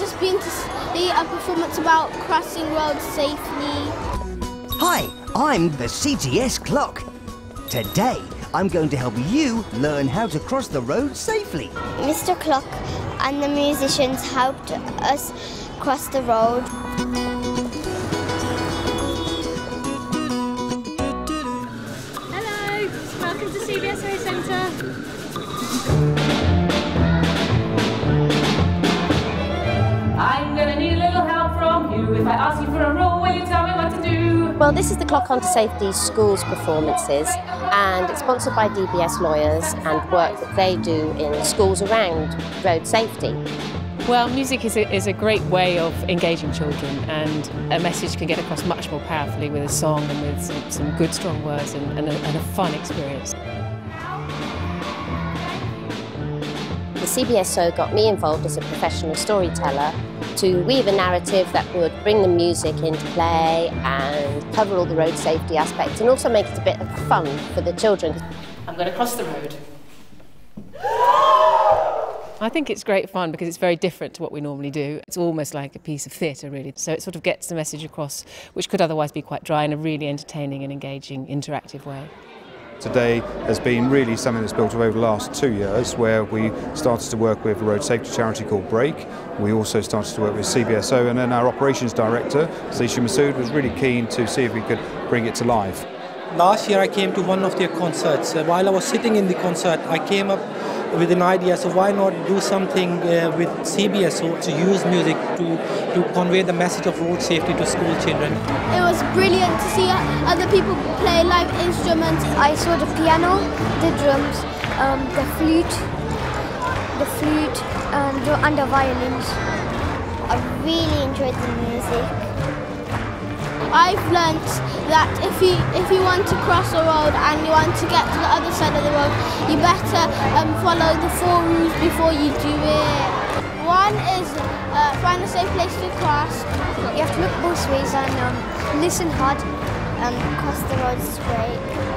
just been to see a performance about crossing roads safely. Hi, I'm the CTS clock. Today, I'm going to help you learn how to cross the road safely. Mr. Clock and the musicians helped us cross the road. Hello, welcome to CBSO Centre. From. If I ask you for a rule, will you tell me what to do? Well, this is the Clock on to Safety Schools performances, and it's sponsored by DBS Lawyers and work that they do in schools around road safety. Well, music is a, is a great way of engaging children, and a message can get across much more powerfully with a song and with some, some good, strong words and, and, a, and a fun experience. CBSO got me involved as a professional storyteller to weave a narrative that would bring the music into play and cover all the road safety aspects and also make it a bit of fun for the children. I'm going to cross the road. I think it's great fun because it's very different to what we normally do. It's almost like a piece of theatre, really. So it sort of gets the message across, which could otherwise be quite dry, in a really entertaining and engaging, interactive way. Today has been really something that's built up over the last two years where we started to work with a road safety charity called Brake. We also started to work with CBSO and then our operations director, Zisha Masood, was really keen to see if we could bring it to life. Last year I came to one of their concerts. Uh, while I was sitting in the concert, I came up with an idea, so why not do something uh, with CBSO to use music to, to convey the message of road safety to school children. It was brilliant to see other people play live instruments. I saw the piano, the drums, um, the flute, the flute, and and the violins. I really enjoyed the music. I've learnt that if you if you want to cross a road and you want to get to the other side of the road, you better um, follow the four rules before you do it. One is uh, find a safe place to cross. You have to look both ways and um, listen hard and cross the road straight.